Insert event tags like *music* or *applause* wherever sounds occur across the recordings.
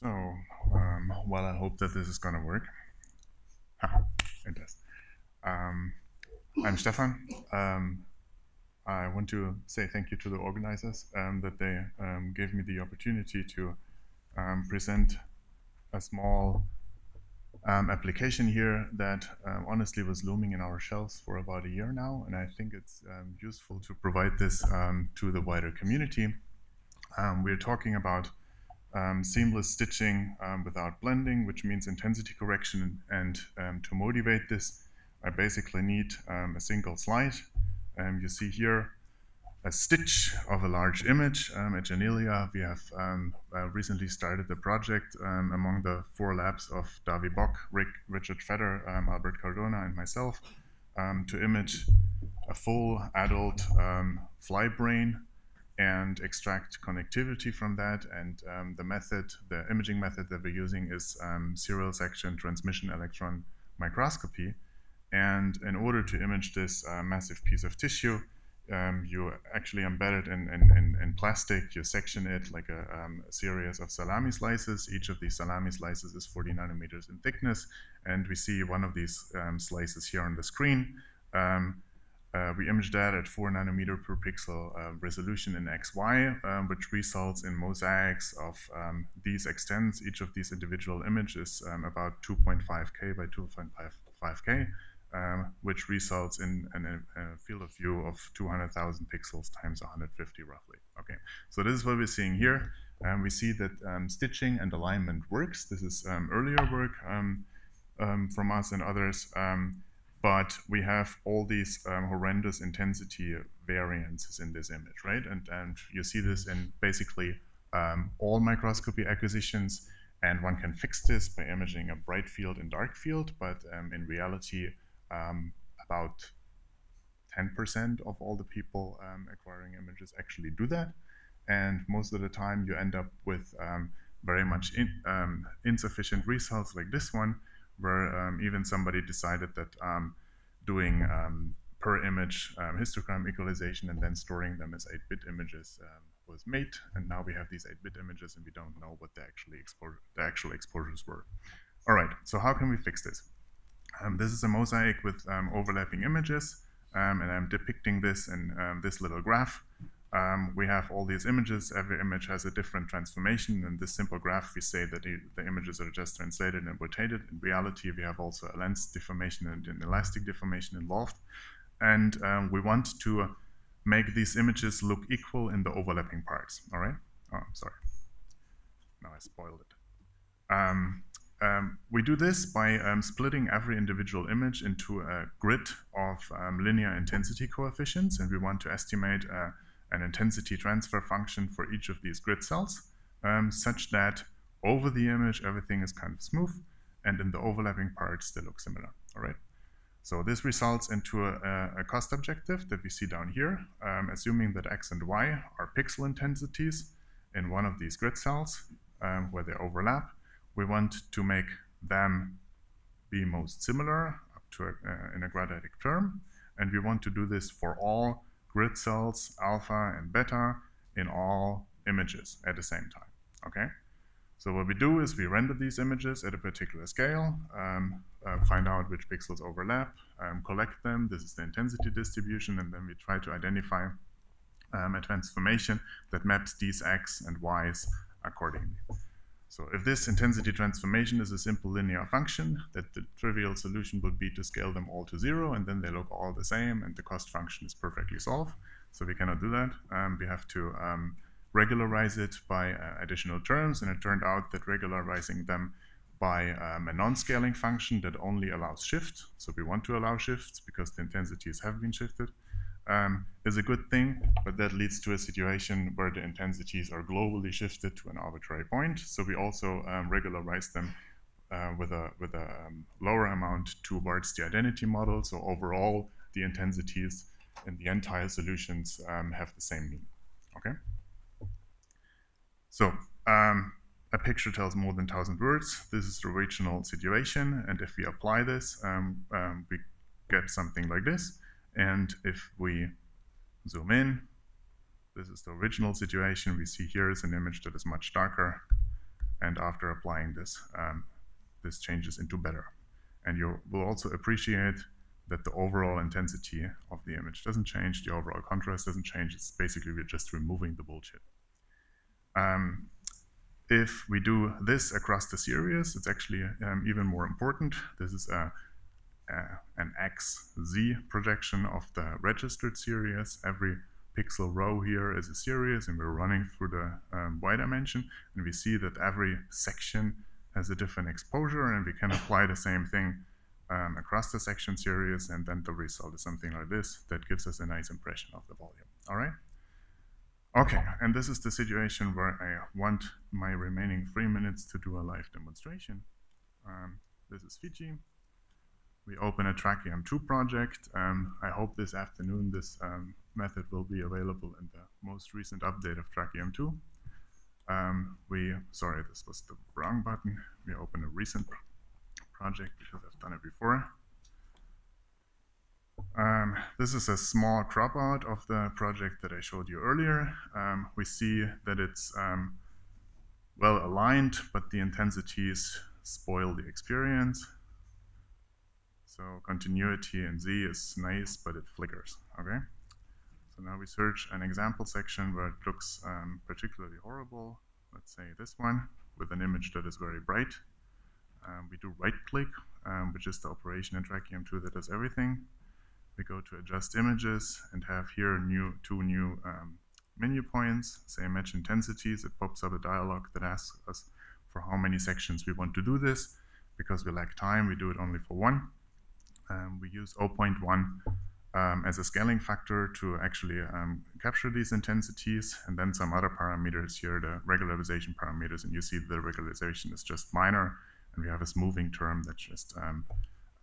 So, um, well, I hope that this is going to work. *laughs* It does. Um, I'm Stephan. Um, I want to say thank you to the organizers um, that they um, gave me the opportunity to um, present a small application here that honestly was looming in our shelves for about a year now, and I think it's useful to provide this to the wider community. we're talking about um, seamless stitching um, without blending, which means intensity correction. And um, to motivate this, I basically need um, a single slide. Um, you see here a stitch of a large image. Um, at Janelia, we have uh, recently started the project among the four labs of Davi Bock, Rick, Richard Fetter, Albert Cardona, and myself to image a full adult fly brain and extract connectivity from that. And um, the method, the imaging method that we're using is um, serial section transmission electron microscopy. And in order to image this uh, massive piece of tissue, um, you actually embed it in, in, in, plastic, you section it like a, um, series of salami slices. Each of these salami slices is 40 nanometers in thickness. And we see one of these um, slices here on the screen. Um, uh, we image that at 4 nanometer per pixel uh, resolution in XY, um, which results in mosaics of um, these extents. Each of these individual images um, about 2.5K by 2.5K, um, which results in, a, field of view of 200,000 pixels times 150 roughly. Okay, so this is what we're seeing here. Um, we see that um, stitching and alignment works. This is earlier work from us and others but we have all these um, horrendous intensity variances in this image, right? And, and you see this in basically um, all microscopy acquisitions, and one can fix this by imaging a bright field and dark field, but um, in reality, um, about 10% of all the people um, acquiring images actually do that, and most of the time you end up with um, very much in, insufficient results like this one, where um, even somebody decided that um, doing um, per image um, histogram equalization and then storing them as 8-bit images um, was made. And now we have these 8-bit images and we don't know what the, actually the actual exposures were. All right, so how can we fix this? this is a mosaic with overlapping images. and I'm depicting this in this little graph. Um, we have all these images. Every image has a different transformation. In this simple graph, we say that the, the, images are just translated and rotated. In reality, we have also a lens deformation and an elastic deformation involved. And um, we want to make these images look equal in the overlapping parts. All right? Oh, sorry. Now I spoiled it. Um, um, we do this by um, splitting every individual image into a grid of um, linear intensity coefficients, and we want to estimate uh, an intensity transfer function for each of these grid cells, um, such that over the image everything is kind of smooth, and in the overlapping parts they look similar. All right. So this results into a, a cost objective that we see down here, um, assuming that x and y are pixel intensities in one of these grid cells um, where they overlap. We want to make them be most similar up to a, uh, in a quadratic term, and we want to do this for all grid cells, alpha and beta, in all images at the same time, okay? So what we do is we render these images at a particular scale, um, uh, find out which pixels overlap, um, collect them, this is the intensity distribution, and then we try to identify um, a transformation that maps these x and y's accordingly. So if this intensity transformation is a simple linear function, that the trivial solution would be to scale them all to zero, and then they look all the same, and the cost function is perfectly solved. So we cannot do that. Um, we have to um, regularize it by uh, additional terms, and it turned out that regularizing them by um, a non-scaling function that only allows shift. So we want to allow shifts because the intensities have been shifted um, is a good thing, but that leads to a situation where the intensities are globally shifted to an arbitrary point. So we also um, regularize them uh, with a, with a um, lower amount towards the identity model. So overall, the intensities in the entire solutions um, have the same mean. Okay. So um, a picture tells more than 1,000 words. This is the original situation. And if we apply this, um, we get something like this. And if we zoom in, this is the original situation. We see here is an image that is much darker and after applying this, um, this changes into better. And you will also appreciate that the overall intensity of the image doesn't change, the overall contrast doesn't change, it's basically we're just removing the bullshit. Um, if we do this across the series, it's actually um, even more important. This is a, an XZ projection of the registered series. Every pixel row here is a series, and we're running through the um, Y dimension, and we see that every section has a different exposure, and we can apply the same thing um, across the section series, and then the result is something like this that gives us a nice impression of the volume. All right? Okay, and this is the situation where I want my remaining three minutes to do a live demonstration. Um, this is Fiji. We open a TrakEM 2 project. Um, I hope this afternoon this um, method will be available in the most recent update of TrakEM 2. Um, we, sorry, this was the wrong button. We open a recent project because I've done it before. Um, this is a small crop out of the project that I showed you earlier. Um, we see that it's um, well aligned, but the intensities spoil the experience. So continuity in Z is nice, but it flickers, okay? So now we search an example section where it looks um, particularly horrible. Let's say this one with an image that is very bright. Um, we do right click, um, which is the operation in TrakEM 2 that does everything. We go to adjust images and have here new two new um, menu points, say match intensities. It pops up a dialog that asks us for how many sections we want to do this. Because we lack time, we do it only for one. Um, we use 0.1 um, as a scaling factor to actually um, capture these intensities, and then some other parameters here, the regularization parameters, and you see the regularization is just minor, and we have a smoothing term that just um,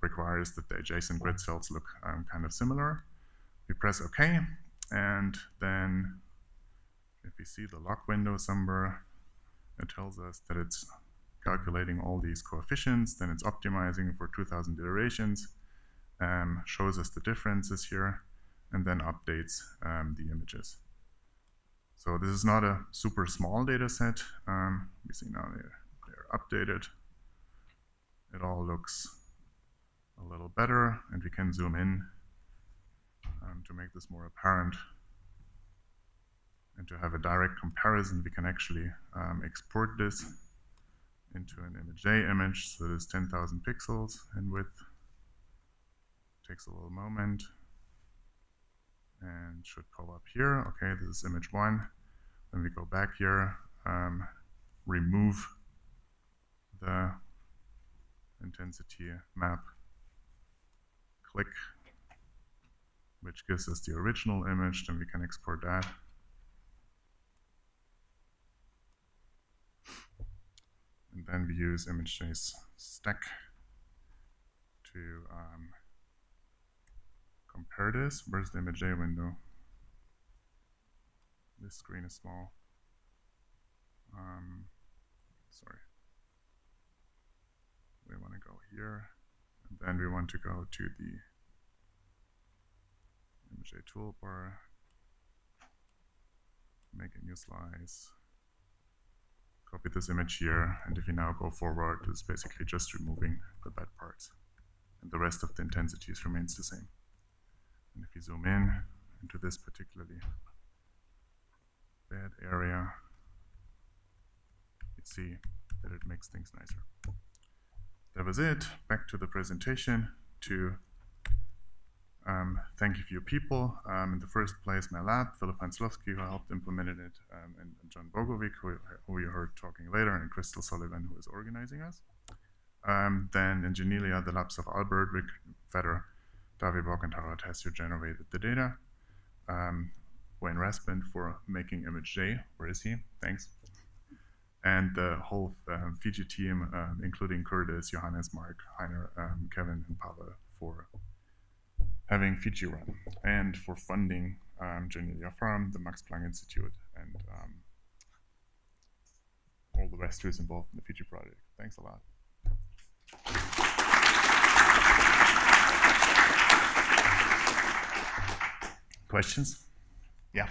requires that the adjacent grid cells look um, kind of similar. We press OK, and then if we see the log window somewhere, it tells us that it's calculating all these coefficients, then it's optimizing for 2000 iterations, um, shows us the differences here, and then updates um, the images. So this is not a super small data set. Um, you see now they're, they're updated. It all looks a little better, and we can zoom in um, to make this more apparent. And to have a direct comparison, we can actually um, export this into an ImageJ image. So it is 10,000 pixels in width. Takes a little moment and should pull up here. Okay, this is image one. Then we go back here, um, remove the intensity map click, which gives us the original image, then we can export that. And then we use ImageJ's stack to um, compare this. Where's the ImageJ window? This screen is small. Um, sorry. We want to go here. And then we want to go to the ImageJ toolbar, make a new slice, copy this image here, and if you now go forward, it's basically just removing the bad parts. And the rest of the intensities remains the same. You zoom in into this particularly bad area, you see that it makes things nicer that was it. Back to the presentation to um, thank for your people. Um, in the first place, my lab, Philipp Hanslovsky, who helped implemented it, um, and, and, John Bogovic, who, who you heard talking later, and Crystal Sullivan, who is organizing us. Um, then in Janelia, the labs of Albert, Rick Fetter, Davi and Tara Tessio generated the data. Um, Wayne Rasband for making ImageJ. Where is he? Thanks and the whole um, Fiji team, um, including Curtis, Johannes, Mark, Hiner, um, Kevin, and Pavel, for having Fiji run and for funding um, Janelia Farm, the Max Planck Institute, and um, all the rest who is involved in the Fiji project. Thanks a lot. Questions? Yeah.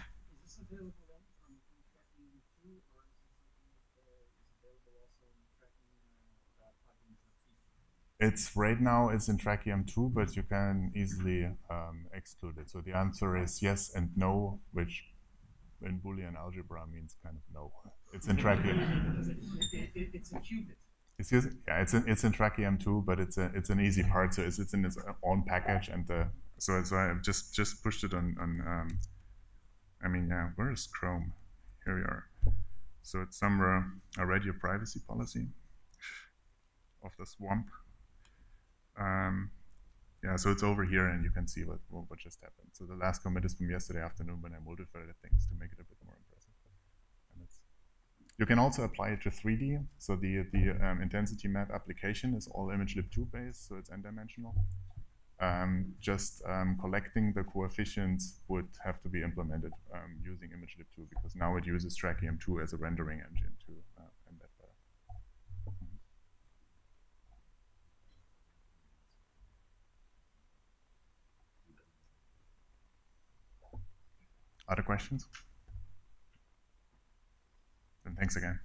It's right now it's in TrakEM 2, but you can easily um, exclude it. So the answer is yes and no, which in Boolean algebra means kind of no. It's in TrakEM. it's a qubit. Yeah, it's in, it's in TrakEM 2, but it's a, it's an easy part. So it's, it's in its own package, and the so so I just just pushed it on on. Um, I mean, yeah, where is Chrome? Here we are. So it's somewhere a radio privacy policy of the swamp. Um, yeah, so it's over here, and you can see what, what, what just happened. So the last commit is from yesterday afternoon when I modified things to make it a bit more impressive. You can also apply it to 3D. So the the um, intensity map application is all ImgLib2 based, so it's n-dimensional. Um, just um, collecting the coefficients would have to be implemented um, using ImgLib2 because now it uses TrakEM2 as a rendering engine to uh, embed better. Mm -hmm. Other questions? Thanks again.